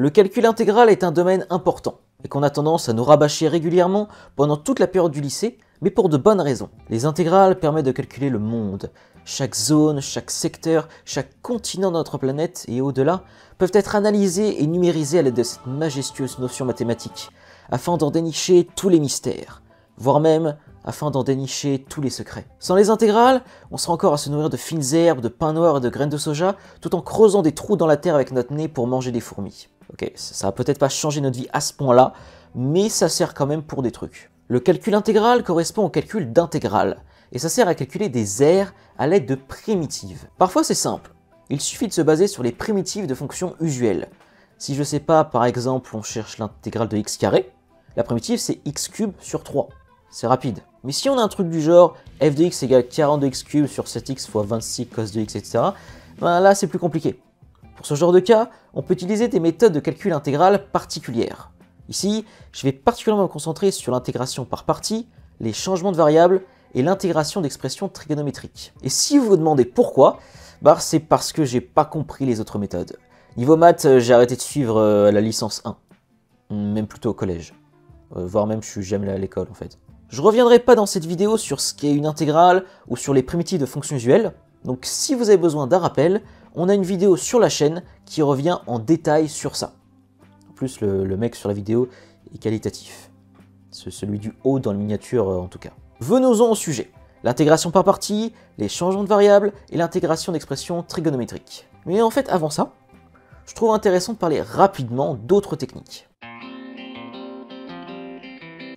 Le calcul intégral est un domaine important et qu'on a tendance à nous rabâcher régulièrement pendant toute la période du lycée, mais pour de bonnes raisons. Les intégrales permettent de calculer le monde. Chaque zone, chaque secteur, chaque continent de notre planète et au-delà peuvent être analysés et numérisés à l'aide de cette majestueuse notion mathématique, afin d'en dénicher tous les mystères, voire même afin d'en dénicher tous les secrets. Sans les intégrales, on sera encore à se nourrir de fines herbes, de pain noir et de graines de soja, tout en creusant des trous dans la terre avec notre nez pour manger des fourmis. Ok, ça va peut-être pas changer notre vie à ce point-là, mais ça sert quand même pour des trucs. Le calcul intégral correspond au calcul d'intégrale, et ça sert à calculer des aires à l'aide de primitives. Parfois c'est simple, il suffit de se baser sur les primitives de fonctions usuelles. Si je sais pas, par exemple, on cherche l'intégrale de x carré, la primitive c'est x cube sur 3. C'est rapide. Mais si on a un truc du genre f de x égale 40 de x cube sur 7x fois 26 cos de x, etc., ben là c'est plus compliqué. Pour ce genre de cas, on peut utiliser des méthodes de calcul intégral particulières. Ici, je vais particulièrement me concentrer sur l'intégration par partie, les changements de variables et l'intégration d'expressions trigonométriques. Et si vous vous demandez pourquoi, bah c'est parce que j'ai pas compris les autres méthodes. Niveau maths, euh, j'ai arrêté de suivre euh, la licence 1, même plutôt au collège, euh, voire même je suis jamais allé à l'école en fait. Je reviendrai pas dans cette vidéo sur ce qu'est une intégrale ou sur les primitives de fonctions usuelles, donc si vous avez besoin d'un rappel, on a une vidéo sur la chaîne qui revient en détail sur ça. En plus, le, mec sur la vidéo est qualitatif. C'est celui du haut dans la miniature en tout cas. Venons-en au sujet. L'intégration par partie, les changements de variables et l'intégration d'expressions trigonométriques. Mais en fait, avant ça, je trouve intéressant de parler rapidement d'autres techniques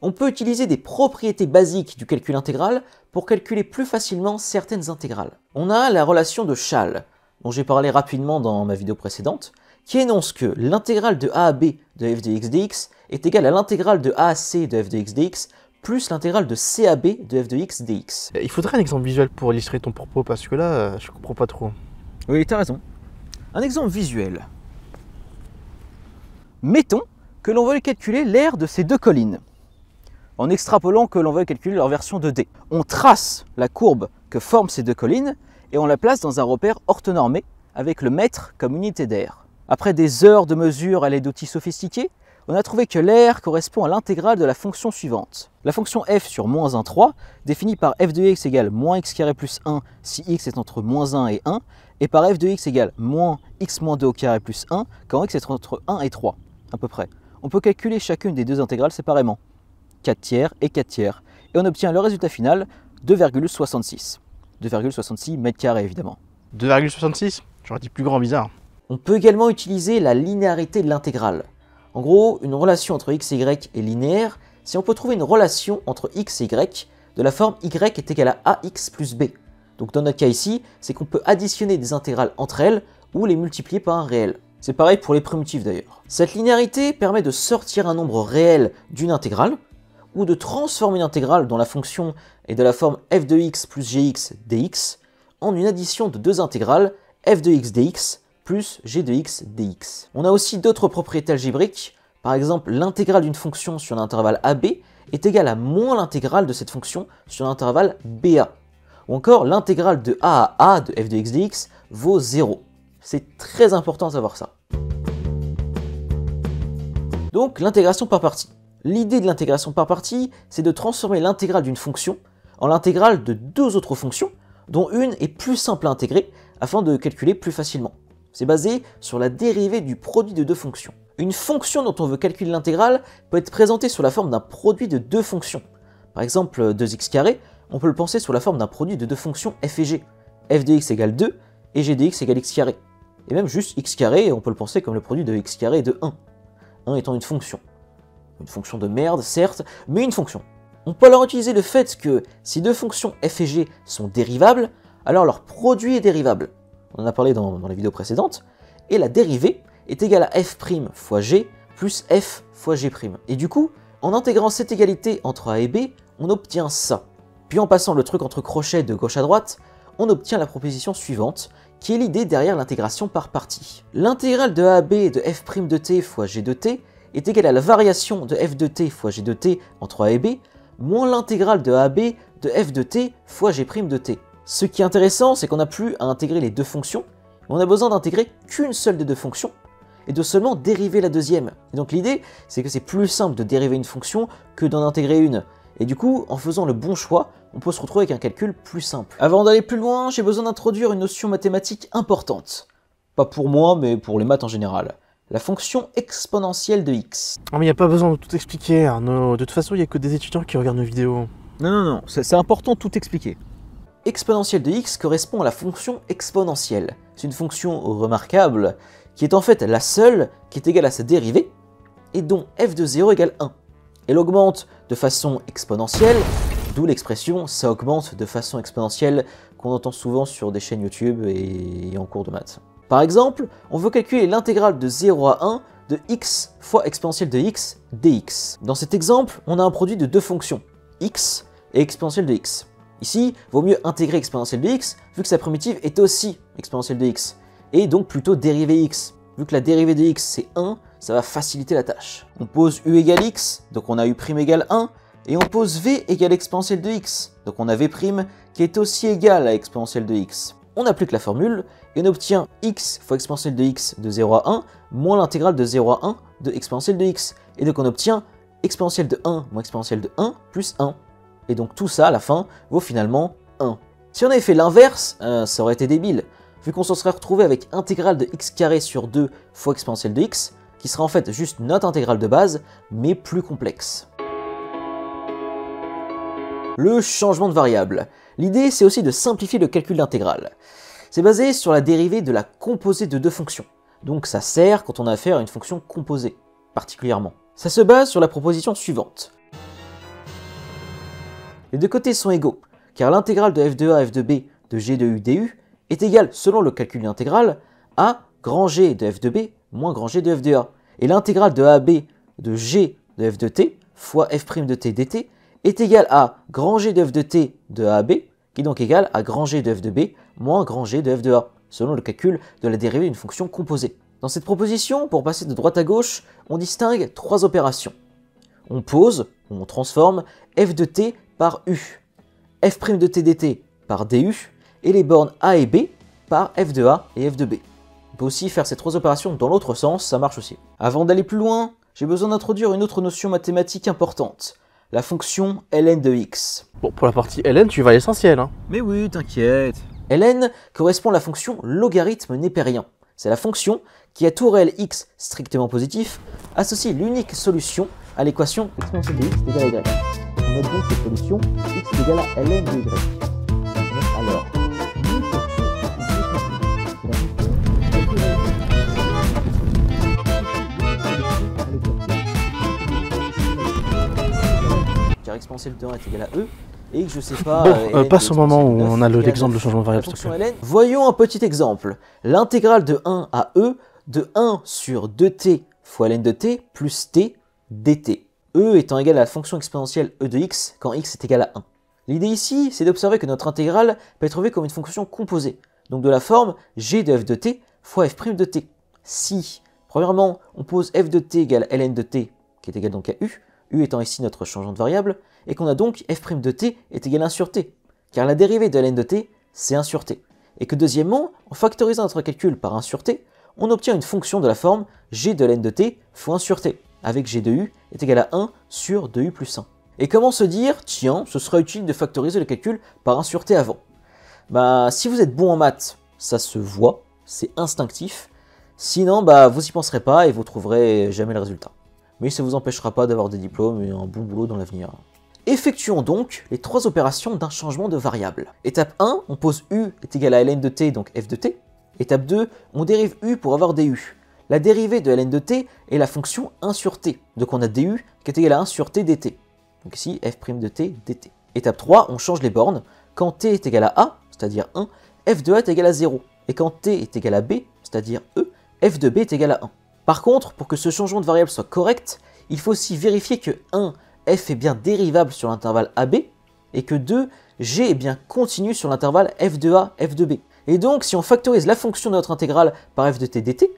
on peut utiliser des propriétés basiques du calcul intégral pour calculer plus facilement certaines intégrales. On a la relation de Schall, dont j'ai parlé rapidement dans ma vidéo précédente, qui énonce que l'intégrale de a à b de f de x dx est égale à l'intégrale de a à c de f de x dx plus l'intégrale de c à b de f de x dx. Il faudrait un exemple visuel pour illustrer ton propos, parce que là, je comprends pas trop. Oui, t'as raison. Un exemple visuel. Mettons que l'on veuille calculer l'aire de ces deux collines en extrapolant que l'on veut calculer leur version de d. On trace la courbe que forment ces deux collines et on la place dans un repère orthonormé avec le mètre comme unité d'air. Après des heures de mesure à l'aide d'outils sophistiqués, on a trouvé que l'air correspond à l'intégrale de la fonction suivante. La fonction f sur moins 1, 3, définie par f de x égale moins x carré plus 1 si x est entre moins 1 et 1, et par f de x égale moins x moins 2 au carré plus 1 quand x est entre 1 et 3, à peu près. On peut calculer chacune des deux intégrales séparément. 4 tiers et 4 tiers. Et on obtient le résultat final 2,66. 2,66 mètres carrés évidemment. 2,66 J'aurais dit plus grand bizarre. On peut également utiliser la linéarité de l'intégrale. En gros, une relation entre x et y est linéaire si on peut trouver une relation entre x et y de la forme y est égal à ax plus b. Donc dans notre cas ici, c'est qu'on peut additionner des intégrales entre elles ou les multiplier par un réel. C'est pareil pour les primitives d'ailleurs. Cette linéarité permet de sortir un nombre réel d'une intégrale, ou de transformer une intégrale dont la fonction est de la forme f de x plus gx dx en une addition de deux intégrales f de x dx plus g de x dx. On a aussi d'autres propriétés algébriques, par exemple l'intégrale d'une fonction sur l'intervalle AB est égale à moins l'intégrale de cette fonction sur l'intervalle BA. Ou encore l'intégrale de A à A de f de x dx vaut 0. C'est très important de savoir ça. Donc l'intégration par partie. L'idée de l'intégration par partie, c'est de transformer l'intégrale d'une fonction en l'intégrale de deux autres fonctions, dont une est plus simple à intégrer afin de calculer plus facilement. C'est basé sur la dérivée du produit de deux fonctions. Une fonction dont on veut calculer l'intégrale peut être présentée sous la forme d'un produit de deux fonctions. Par exemple, 2x carré, on peut le penser sous la forme d'un produit de deux fonctions f et g. f de x égale 2 et g de égale x. Et même juste x on peut le penser comme le produit de x et de 1. 1 étant une fonction. Une fonction de merde, certes, mais une fonction. On peut alors utiliser le fait que si deux fonctions f et g sont dérivables, alors leur produit est dérivable. On en a parlé dans, dans les vidéos précédentes. Et la dérivée est égale à f' fois g plus f fois g'. Et du coup, en intégrant cette égalité entre a et b, on obtient ça. Puis en passant le truc entre crochets de gauche à droite, on obtient la proposition suivante, qui est l'idée derrière l'intégration par partie. L'intégrale de a à b de f' de t fois g de t est égal à la variation de f de t fois g de t entre a et b, moins l'intégrale de a b de f de t fois g' de t. Ce qui est intéressant, c'est qu'on n'a plus à intégrer les deux fonctions, on a besoin d'intégrer qu'une seule des deux fonctions, et de seulement dériver la deuxième. Et donc l'idée, c'est que c'est plus simple de dériver une fonction que d'en intégrer une. Et du coup, en faisant le bon choix, on peut se retrouver avec un calcul plus simple. Avant d'aller plus loin, j'ai besoin d'introduire une notion mathématique importante. Pas pour moi, mais pour les maths en général. La fonction exponentielle de x. Ah mais y a pas besoin de tout expliquer Arnaud, de toute façon il y a que des étudiants qui regardent nos vidéos. Non, non, non, c'est important de tout expliquer. Exponentielle de x correspond à la fonction exponentielle. C'est une fonction remarquable qui est en fait la seule qui est égale à sa dérivée et dont f de 0 égale 1. Elle augmente de façon exponentielle, d'où l'expression ça augmente de façon exponentielle qu'on entend souvent sur des chaînes YouTube et en cours de maths. Par exemple, on veut calculer l'intégrale de 0 à 1 de x fois exponentielle de x dx. Dans cet exemple, on a un produit de deux fonctions, x et exponentielle de x. Ici, vaut mieux intégrer exponentielle de x, vu que sa primitive est aussi exponentielle de x, et donc plutôt dériver x. Vu que la dérivée de x c'est 1, ça va faciliter la tâche. On pose u égale x, donc on a u' égale 1, et on pose v égale exponentielle de x, donc on a v' qui est aussi égal à exponentielle de x. On applique la formule, et on obtient x fois exponentielle de x de 0 à 1, moins l'intégrale de 0 à 1 de exponentielle de x. Et donc on obtient exponentielle de 1 moins exponentielle de 1 plus 1. Et donc tout ça, à la fin, vaut finalement 1. Si on avait fait l'inverse, euh, ça aurait été débile, vu qu'on se serait retrouvé avec intégrale de x carré sur 2 fois exponentielle de x, qui sera en fait juste notre intégrale de base, mais plus complexe. Le changement de variable. L'idée, c'est aussi de simplifier le calcul d'intégrale. C'est basé sur la dérivée de la composée de deux fonctions, donc ça sert quand on a affaire à une fonction composée, particulièrement. Ça se base sur la proposition suivante. Les deux côtés sont égaux, car l'intégrale de f de a f de b de g de u du est égale, selon le calcul intégrale, à grand G de f de b moins grand G de f de a. Et l'intégrale de AB de g de f de t fois f' de t dt est égale à grand G de f de t de AB, qui est donc égal à grand G de f de b moins grand G de f de a, selon le calcul de la dérivée d'une fonction composée. Dans cette proposition, pour passer de droite à gauche, on distingue trois opérations. On pose, on transforme f de t par u, f' de t dt par du, et les bornes a et b par f de a et f de b. On peut aussi faire ces trois opérations dans l'autre sens, ça marche aussi. Avant d'aller plus loin, j'ai besoin d'introduire une autre notion mathématique importante, la fonction ln de x. Bon, pour la partie ln, tu vas à l'essentiel. Hein. Mais oui, t'inquiète. ln correspond à la fonction logarithme népérien. C'est la fonction qui, à tout réel x strictement positif, associe l'unique solution à l'équation exponentielle de x égale à y. On note donc cette solution x est égal à ln de y. car exponentielle de 1 est égal à e, et que je sais pas... Bon, euh, passe au moment où on 9 a l'exemple de 9. changement de variable, ln. Voyons un petit exemple. L'intégrale de 1 à e de 1 sur 2t fois ln de t plus t dt. e étant égal à la fonction exponentielle e de x quand x est égal à 1. L'idée ici, c'est d'observer que notre intégrale peut être vue comme une fonction composée, donc de la forme g de f de t fois f' de t. Si, premièrement, on pose f de t égale ln de t, qui est égal donc à u, u étant ici notre changeant de variable, et qu'on a donc f' de t est égal à 1 sur t, car la dérivée de ln de t, c'est 1 sur t. Et que deuxièmement, en factorisant notre calcul par 1 sur t, on obtient une fonction de la forme g de ln de t fois 1 sur t, avec g de u est égal à 1 sur 2u plus 1. Et comment se dire, tiens, ce sera utile de factoriser le calcul par 1 sur t avant? Bah, si vous êtes bon en maths, ça se voit, c'est instinctif. Sinon, bah, vous y penserez pas et vous trouverez jamais le résultat. Mais ça vous empêchera pas d'avoir des diplômes et un bon boulot dans l'avenir. Effectuons donc les trois opérations d'un changement de variable. Étape 1, on pose u est égal à ln de t, donc f de t. Étape 2, on dérive u pour avoir du. La dérivée de ln de t est la fonction 1 sur t, donc on a du qui est égal à 1 sur t dt. Donc ici, f' de t dt. Étape 3, on change les bornes. Quand t est égal à a, c'est-à-dire 1, f de a est égal à 0. Et quand t est égal à b, c'est-à-dire e, f de b est égal à 1. Par contre, pour que ce changement de variable soit correct, il faut aussi vérifier que 1, f est bien dérivable sur l'intervalle AB, et que 2, g est bien continu sur l'intervalle f de a, f de b. Et donc, si on factorise la fonction de notre intégrale par f de t dt,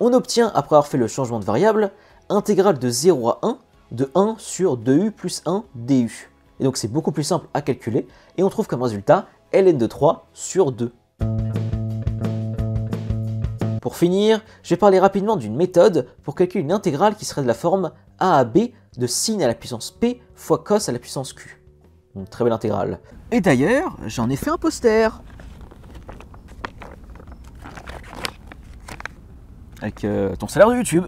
on obtient, après avoir fait le changement de variable, intégrale de 0 à 1 de 1 sur 2u plus 1 du. Et donc c'est beaucoup plus simple à calculer, et on trouve comme résultat ln de 3 sur 2. Pour finir, je vais parler rapidement d'une méthode pour calculer une intégrale qui serait de la forme a à b de sin à la puissance p fois cos à la puissance q. Une très belle intégrale. Et d'ailleurs, j'en ai fait un poster Avec euh, ton salaire de YouTube.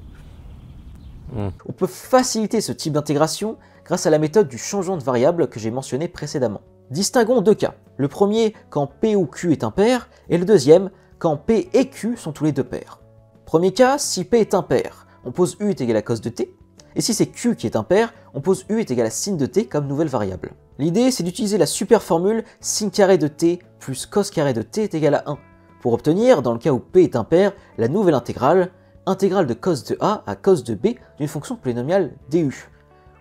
Hmm. On peut faciliter ce type d'intégration grâce à la méthode du changement de variable que j'ai mentionné précédemment. Distinguons deux cas. Le premier quand P ou Q est impair, et le deuxième quand P et Q sont tous les deux pairs. Premier cas, si P est impair, on pose U est égal à cos de t, et si c'est Q qui est impair, on pose U est égal à sin de t comme nouvelle variable. L'idée c'est d'utiliser la super formule sin carré de t plus cos carré de t est égal à 1, pour obtenir, dans le cas où P est impair, la nouvelle intégrale, intégrale de cos de A à cos de B d'une fonction polynomiale du,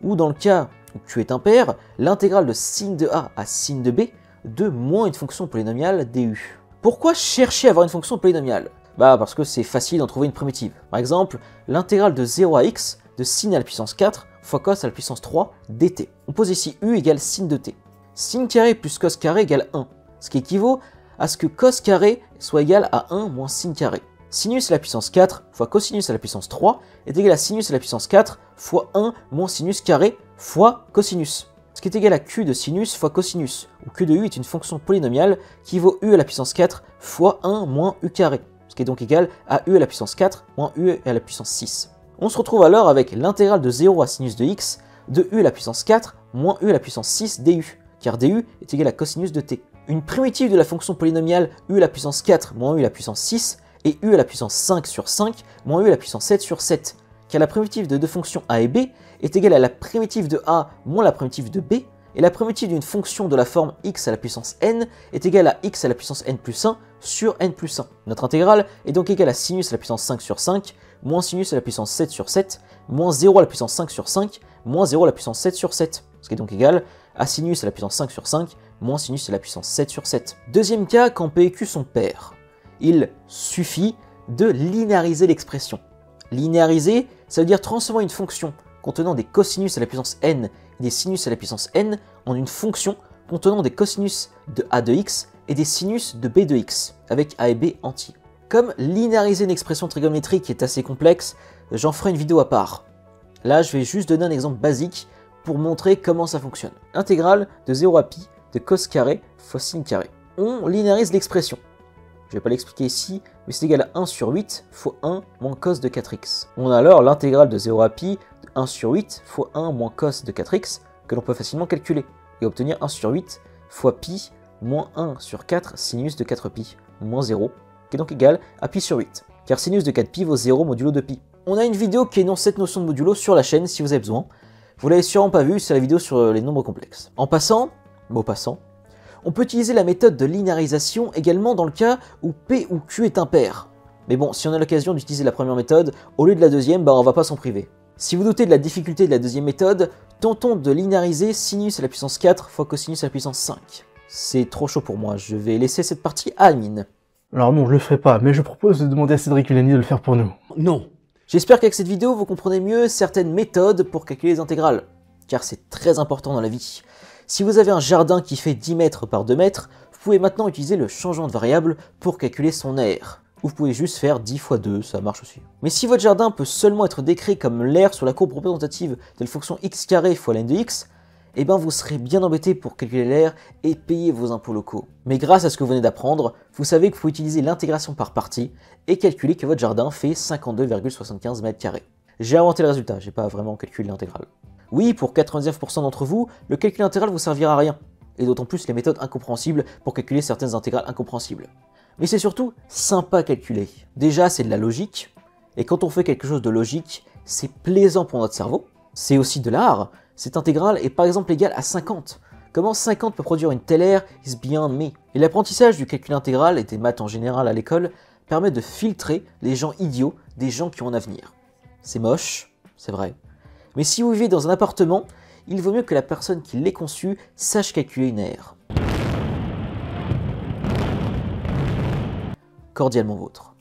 ou dans le cas où Q est impair, l'intégrale de sin de A à sin de B de moins une fonction polynomiale du. Pourquoi chercher à avoir une fonction polynomiale? Bah parce que c'est facile d'en trouver une primitive. Par exemple, l'intégrale de 0 à x de sin à la puissance 4 fois cos à la puissance 3 dt. On pose ici u égale sin de t. Sin carré plus cos carré égale 1, ce qui équivaut à ce que cos carré soit égal à 1 moins sin carré. Sinus à la puissance 4 fois cosinus à la puissance 3 est égal à sinus à la puissance 4 fois 1 moins sinus carré fois cosinus, qui est égal à q de sinus fois cosinus, où q de u est une fonction polynomiale qui vaut u à la puissance 4 fois 1 moins u carré, ce qui est donc égal à u à la puissance 4 moins u à la puissance 6. On se retrouve alors avec l'intégrale de 0 à sinus de x de u à la puissance 4 moins u à la puissance 6 du, car du est égal à cosinus de t. Une primitive de la fonction polynomiale u à la puissance 4 moins u à la puissance 6 et u à la puissance 5 sur 5 moins u à la puissance 7 sur 7, car la primitive de deux fonctions a et b est égale à la primitive de a moins la primitive de b, et la primitive d'une fonction de la forme x à la puissance n est égale à x à la puissance n plus 1 sur n plus 1. Notre intégrale est donc égale à sinus à la puissance 5 sur 5, moins sinus à la puissance 7 sur 7, moins 0 à la puissance 5 sur 5, moins 0 à la puissance 7 sur 7, ce qui est donc égal à sinus à la puissance 5 sur 5, moins sinus à la puissance 7 sur 7. Deuxième cas, quand P et Q sont pairs. Il suffit de linéariser l'expression. Linéariser, ça veut dire transformer une fonction contenant des cosinus à la puissance n et des sinus à la puissance n en une fonction contenant des cosinus de a de x et des sinus de b de x, avec a et b entiers. Comme linéariser une expression trigonométrique est assez complexe, j'en ferai une vidéo à part. Là, je vais juste donner un exemple basique pour montrer comment ça fonctionne. Intégrale de 0 à pi de cos carré fois sin carré. On linéarise l'expression. Je vais pas l'expliquer ici, mais c'est égal à 1 sur 8 fois 1 moins cos de 4x. On a alors l'intégrale de 0 à pi 1 sur 8 fois 1 moins cos de 4x que l'on peut facilement calculer et obtenir 1 sur 8 fois pi moins 1 sur 4 sinus de 4pi moins 0 qui est donc égal à pi sur 8 car sinus de 4pi vaut 0 modulo de pi. On a une vidéo qui énonce cette notion de modulo sur la chaîne si vous avez besoin. Vous l'avez sûrement pas vu, c'est la vidéo sur les nombres complexes. En passant, mot passant, on peut utiliser la méthode de linéarisation également dans le cas où P ou Q est impair. Mais bon, si on a l'occasion d'utiliser la première méthode, au lieu de la deuxième, bah on va pas s'en priver. Si vous doutez de la difficulté de la deuxième méthode, tentons de linéariser sinus à la puissance 4 fois cosinus à la puissance 5. C'est trop chaud pour moi, je vais laisser cette partie à Almine. Alors non, je le ferai pas, mais je propose de demander à Cédric Hulani de le faire pour nous. Non. J'espère qu'avec cette vidéo, vous comprenez mieux certaines méthodes pour calculer les intégrales, car c'est très important dans la vie. Si vous avez un jardin qui fait 10 mètres par 2 mètres, vous pouvez maintenant utiliser le changement de variable pour calculer son air. Ou vous pouvez juste faire 10 fois 2, ça marche aussi. Mais si votre jardin peut seulement être décrit comme l'air sur la courbe représentative de la fonction x carré fois ln de x, eh ben vous serez bien embêté pour calculer l'air et payer vos impôts locaux. Mais grâce à ce que vous venez d'apprendre, vous savez qu'il faut utiliser l'intégration par partie et calculer que votre jardin fait 52,75 mètres carrés. J'ai inventé le résultat, j'ai pas vraiment calculé l'intégrale. Oui, pour 99% d'entre vous, le calcul intégral vous servira à rien, et d'autant plus les méthodes incompréhensibles pour calculer certaines intégrales incompréhensibles. Mais c'est surtout sympa à calculer. Déjà, c'est de la logique, et quand on fait quelque chose de logique, c'est plaisant pour notre cerveau. C'est aussi de l'art. Cette intégrale est par exemple égale à 50. Comment 50 peut produire une telle aire is beyond me? Et l'apprentissage du calcul intégral et des maths en général à l'école permet de filtrer les gens idiots des gens qui ont un avenir. C'est moche, c'est vrai. Mais si vous vivez dans un appartement, il vaut mieux que la personne qui l'ait conçu sache calculer une aire. Cordialement vôtre.